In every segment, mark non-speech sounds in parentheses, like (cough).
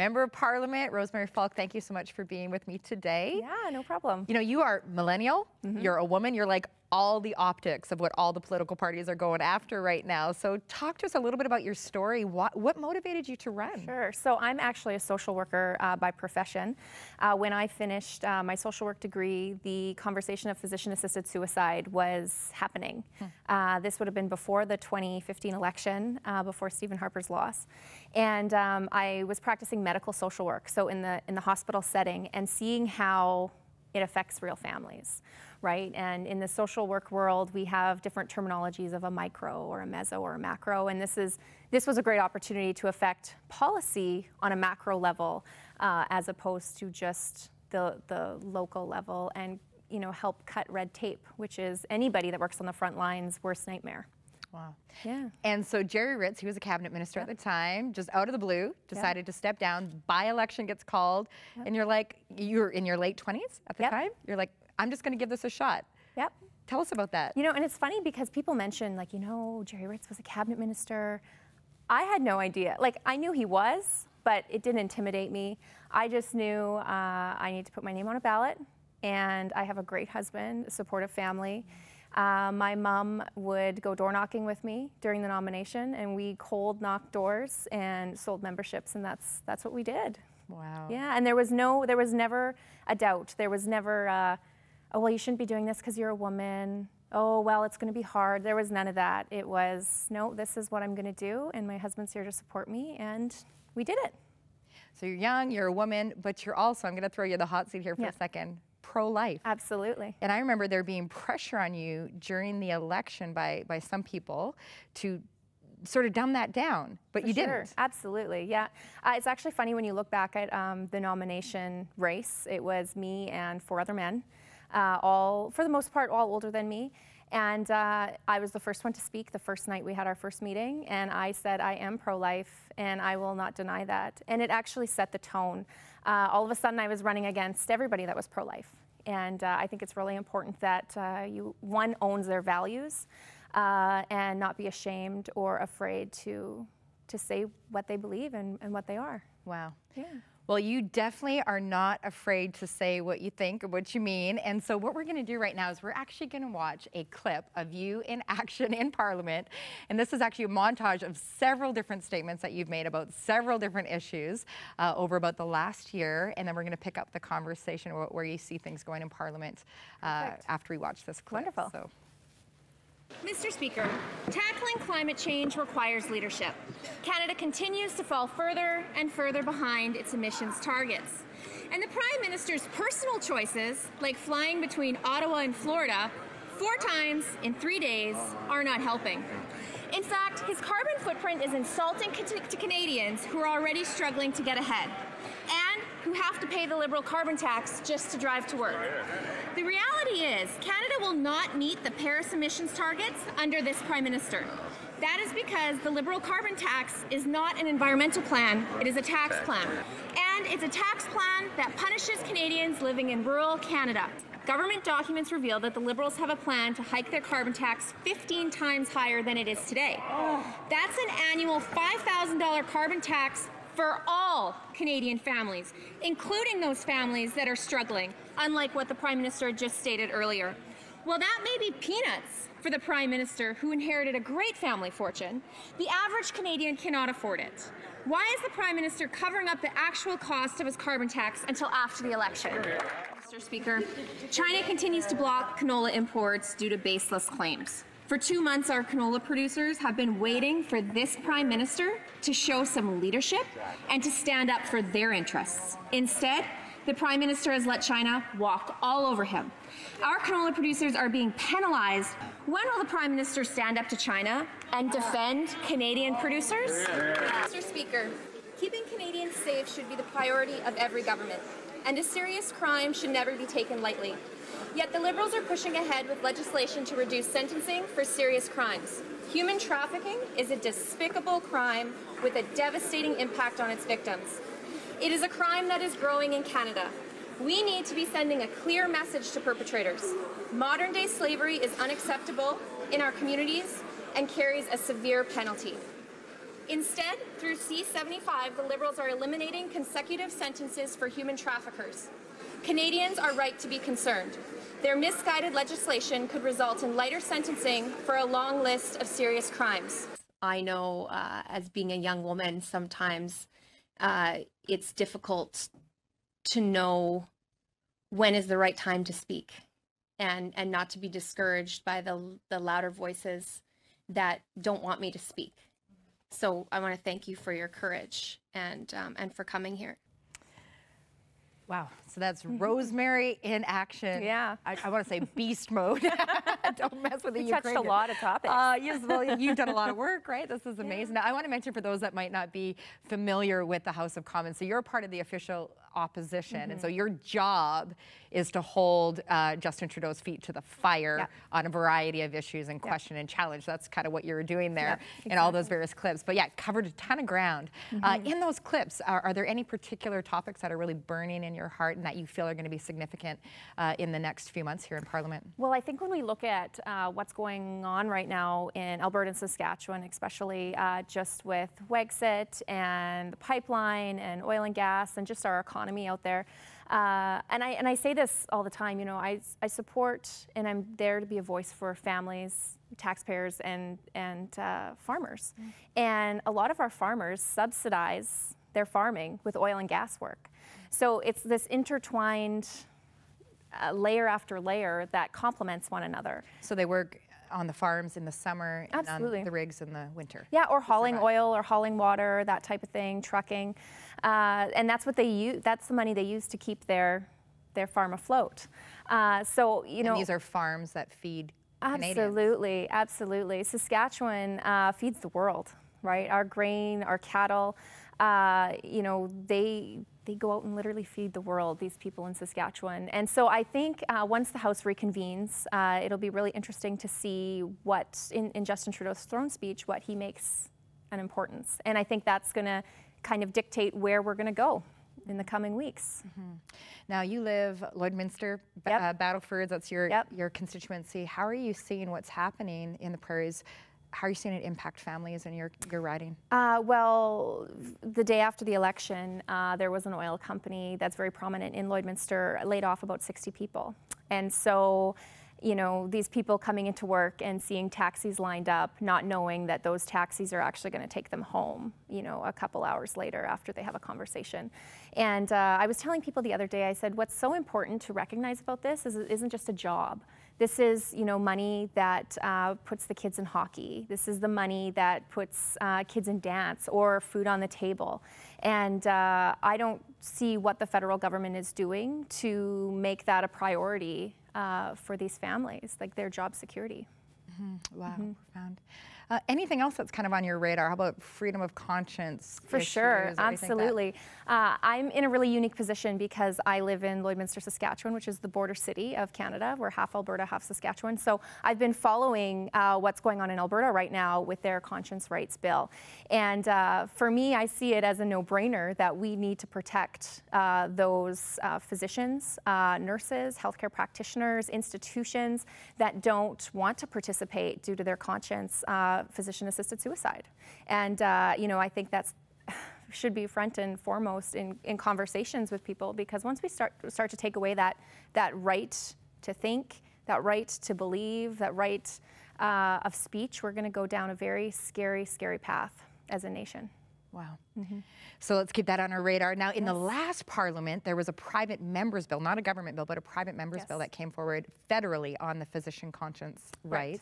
Member of Parliament, Rosemarie Falk, thank you so much for being with me today. Yeah, no problem. You know, you are millennial, mm -hmm. you're a woman, you're like all the optics of what all the political parties are going after right now. So talk to us a little bit about your story. What, what motivated you to run? Sure. So I'm actually a social worker uh, by profession. Uh, when I finished uh, my social work degree, the conversation of physician-assisted suicide was happening. Hmm. Uh, this would have been before the 2015 election, uh, before Stephen Harper's loss. And um, I was practicing medical social work, so in the, in the hospital setting, and seeing how it affects real families right? And in the social work world, we have different terminologies of a micro or a meso or a macro. And this is this was a great opportunity to affect policy on a macro level uh, as opposed to just the, the local level and you know help cut red tape, which is anybody that works on the front lines worst nightmare. Wow. Yeah. And so Jerry Ritz, he was a cabinet minister yep. at the time, just out of the blue, decided yep. to step down. By election gets called, yep. and you're like, you're in your late 20s at the time. You're like, I'm just going to give this a shot. Yep. Tell us about that. You know, and it's funny because people mention, like, you know, Jerry Ritz was a cabinet minister. I had no idea. Like, I knew he was, but it didn't intimidate me. I just knew uh, I need to put my name on a ballot, and I have a great husband, a supportive family. Uh, my mom would go door knocking with me during the nomination, and we cold knocked doors and sold memberships, and that's that's what we did. Wow. Yeah, and there was no, there was never a doubt. There was never. Uh, oh, well, you shouldn't be doing this because you're a woman. Oh, well, it's going to be hard. There was none of that. It was, no, this is what I'm going to do, and my husband's here to support me, and we did it. So you're young, you're a woman, but you're also, I'm going to throw you the hot seat here for yeah. a second, pro-life. Absolutely. And I remember there being pressure on you during the election by, by some people to sort of dumb that down, but For you sure. didn't. Absolutely, yeah. Uh, it's actually funny when you look back at um, the nomination race. It was me and four other men uh, all, for the most part, all older than me. And uh, I was the first one to speak the first night we had our first meeting. And I said, I am pro life and I will not deny that. And it actually set the tone. Uh, all of a sudden, I was running against everybody that was pro life. And uh, I think it's really important that uh, you, one owns their values uh, and not be ashamed or afraid to, to say what they believe and, and what they are. Wow. Yeah. Well, you definitely are not afraid to say what you think or what you mean. And so what we're going to do right now is we're actually going to watch a clip of you in (laughs) action in Parliament. And this is actually a montage of several different statements that you've made about several different issues uh, over about the last year. And then we're going to pick up the conversation where you see things going in Parliament uh, after we watch this clip. Wonderful. So. Mr. Speaker, tackling climate change requires leadership. Canada continues to fall further and further behind its emissions targets. And the Prime Minister's personal choices, like flying between Ottawa and Florida four times in three days, are not helping. In fact, his carbon footprint is insulting to Canadians who are already struggling to get ahead and who have to pay the Liberal carbon tax just to drive to work. The reality is, Canada will not meet the Paris emissions targets under this Prime Minister. That is because the Liberal carbon tax is not an environmental plan, it is a tax plan. And it's a tax plan that punishes Canadians living in rural Canada. Government documents reveal that the Liberals have a plan to hike their carbon tax 15 times higher than it is today. Oh. That's an annual $5,000 carbon tax for all Canadian families, including those families that are struggling, unlike what the Prime Minister just stated earlier. Well, that may be peanuts for the Prime Minister who inherited a great family fortune. The average Canadian cannot afford it. Why is the Prime Minister covering up the actual cost of his carbon tax until after the election? Mr. Speaker, China continues to block canola imports due to baseless claims. For two months, our canola producers have been waiting for this Prime Minister to show some leadership and to stand up for their interests. Instead, the Prime Minister has let China walk all over him. Our canola producers are being penalized. When will the Prime Minister stand up to China and defend Canadian producers? Mr. Speaker, keeping Canadians safe should be the priority of every government, and a serious crime should never be taken lightly. Yet the Liberals are pushing ahead with legislation to reduce sentencing for serious crimes. Human trafficking is a despicable crime with a devastating impact on its victims. It is a crime that is growing in Canada. We need to be sending a clear message to perpetrators. Modern day slavery is unacceptable in our communities and carries a severe penalty. Instead, through C75, the Liberals are eliminating consecutive sentences for human traffickers. Canadians are right to be concerned. Their misguided legislation could result in lighter sentencing for a long list of serious crimes. I know uh, as being a young woman, sometimes uh, it's difficult to know when is the right time to speak and, and not to be discouraged by the, the louder voices that don't want me to speak. So I want to thank you for your courage and, um, and for coming here. Wow. So that's Rosemarie in action. Yeah. I, I want to say beast mode. (laughs) Don't mess with the We touched a lot of topics. Uh, yes, well, you've done a lot of (laughs) work, right? This is amazing. Now, I want to mention for those that might not be familiar with the House of Commons, so you're part of the official opposition, and so Mm-hmm. your job is to hold uh, Justin Trudeau's feet to the fire Yeah. on a variety of issues and question and challenge. That's kind of what you were doing there Yeah, in all those various clips. But yeah, covered a ton of ground. Uh, Mm-hmm. in those clips, are, are there any particular topics that are really burning in your heart and that you feel are going to be significant uh, in the next few months here in Parliament? Well, I think when we look at uh, what's going on right now in Alberta and Saskatchewan, especially uh, just with Wexit and the pipeline and oil and gas and just our economy out there, uh, and I and I say this all the time. You know, I I support and I'm there to be a voice for families, taxpayers, and and uh, farmers. And a lot of our farmers subsidize their farming with oil and gas work. So it's this intertwined uh, layer after layer that complements one another. So they work on the farms in the summer and Absolutely. on the rigs in the winter. Yeah, or hauling survive. oil or hauling water, that type of thing, trucking, uh, and that's what they use. That's the money they use to keep their their farm afloat. Uh, so you know, And these are farms that feed Canadians. Absolutely, absolutely. Saskatchewan uh, feeds the world, right? Our grain, our cattle, uh, you know, they they go out and literally feed the world. These people in Saskatchewan, and so I think uh, once the House reconvenes, uh, it'll be really interesting to see what in, in Justin Trudeau's throne speech what he makes an importance, and I think that's going to kind of dictate where we're going to go in the coming weeks. Now you live Lloydminster, Yep. uh, Battlefords. That's your Yep. your constituency. How are you seeing what's happening in the prairies? How are you seeing it impact families in your your riding? Uh, well, the day after the election, uh, there was an oil company that's very prominent in Lloydminster laid off about 60 people. And so, you know, these people coming into work and seeing taxis lined up, not knowing that those taxis are actually going to take them home, you know, a couple hours later after they have a conversation. And uh, I was telling people the other day, I said, what's so important to recognize about this is it isn't just a job. This is, you know, money that uh, puts the kids in hockey. This is the money that puts uh, kids in dance or food on the table. And uh, I don't see what the federal government is doing to make that a priority uh, for these families, like their job security. Wow, profound. Uh, anything else that's kind of on your radar? How about freedom of conscience? For issues sure, absolutely. Uh, I'm in a really unique position because I live in Lloydminster, Saskatchewan, which is the border city of Canada. We're half Alberta, half Saskatchewan. So I've been following uh, what's going on in Alberta right now with their conscience rights bill. And uh, for me, I see it as a no brainer that we need to protect uh, those uh, physicians, uh, nurses, healthcare practitioners, institutions that don't want to participate due to their conscience, uh, physician assisted suicide. And, uh, you know, I think that's (sighs) should be front and foremost in, in conversations with people because once we start start to take away that that right to think, that right to believe, that right uh, of speech, we're going to go down a very scary, scary path as a nation. Wow. Mm-hmm. So let's keep that on our radar. Now, in the last parliament, there was a private member's bill, not a government bill, but a private member's bill that came forward federally on the physician conscience Right.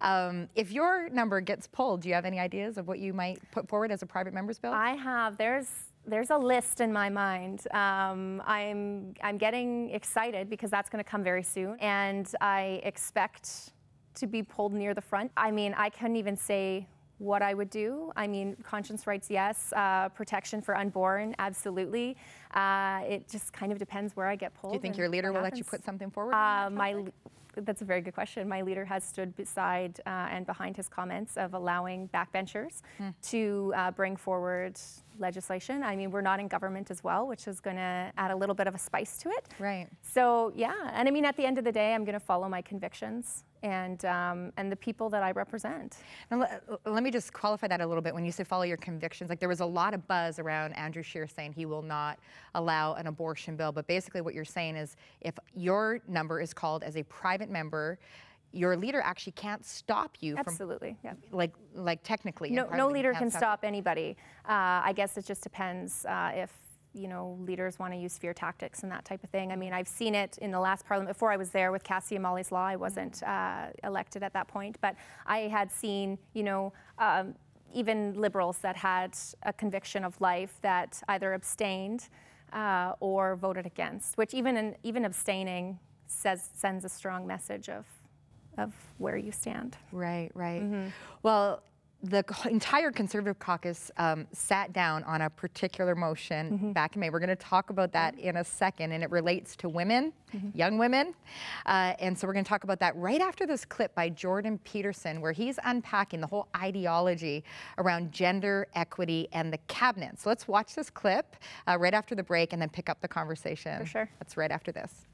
right. Um, if your number gets pulled, do you have any ideas of what you might put forward as a private member's bill? I have there's there's a list in my mind. Um, I'm I'm getting excited because that's going to come very soon, and I expect to be pulled near the front. I mean, I couldn't even say what I would do. I mean, conscience rights, yes. Uh, protection for unborn, absolutely. Uh, it just kind of depends where I get pulled. do you think your leader will let you put something forward? Uh, that my, that's a very good question. My leader has stood beside uh, and behind his comments of allowing backbenchers Hmm. to uh, bring forward legislation. I mean, we're not in government as well, which is going to add a little bit of a spice to it. Right. So yeah, and I mean, at the end of the day, I'm going to follow my convictions and um, and the people that I represent. Now, let, let, me just qualify that a little bit. When you say follow your convictions, like there was a lot of buzz around Andrew Scheer saying he will not allow an abortion bill. But basically, what you're saying is if your number is called as a private member, your leader actually can't stop you Absolutely, from, yeah. like, like technically. No, no leader can stop, stop anybody. Uh, I guess it just depends uh, if you know leaders want to use fear tactics and that type of thing. I mean, I've seen it in the last parliament. Before I was there with Cassie and Molly's Law, I wasn't uh, elected at that point, but I had seen you know. Um, even liberals that had a conviction of life that either abstained uh, or voted against, which even in, even abstaining says sends a strong message of of where you stand. Right, right. Mm -hmm. Well, the entire Conservative caucus um, sat down on a particular motion mm -hmm. back in May. We're going to talk about that in a second, and it relates to women, mm -hmm. young women. Uh, and so we're going to talk about that right after this clip by Jordan Peterson, where he's unpacking the whole ideology around gender equity and the cabinet. So let's watch this clip uh, right after the break and then pick up the conversation. For sure. That's right after this.